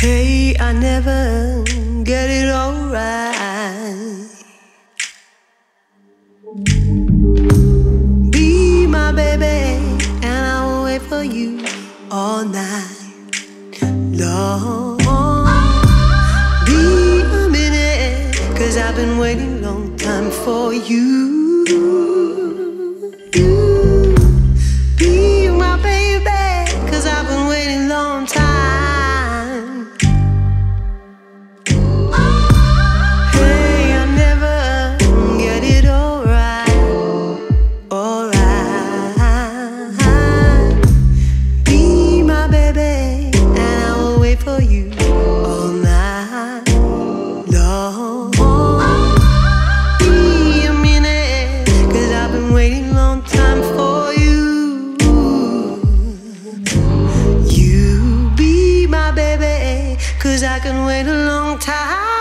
Hey, I never get it alright. Be my baby, and I will wait for you all night long. Be a minute, cause I've been waiting a long time for. You. Wait a long time.